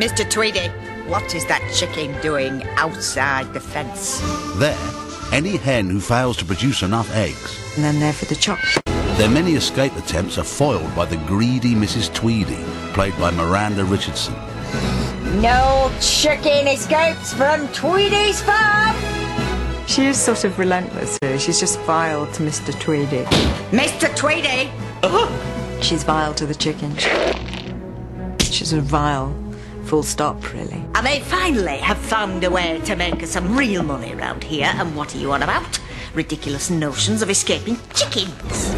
Mr. Tweedy, what is that chicken doing outside the fence? There, any hen who fails to produce enough eggs, And then there for the chop. their many escape attempts are foiled by the greedy Mrs. Tweedy, played by Miranda Richardson. No chicken escapes from Tweedy's farm! She is sort of relentless. She's just vile to Mr. Tweedy. Mr. Tweedy! Uh-huh. She's vile to the chicken. She's a vile, full stop, really. And they finally have found a way to make some real money around here. And what are you on about? Ridiculous notions of escaping chickens.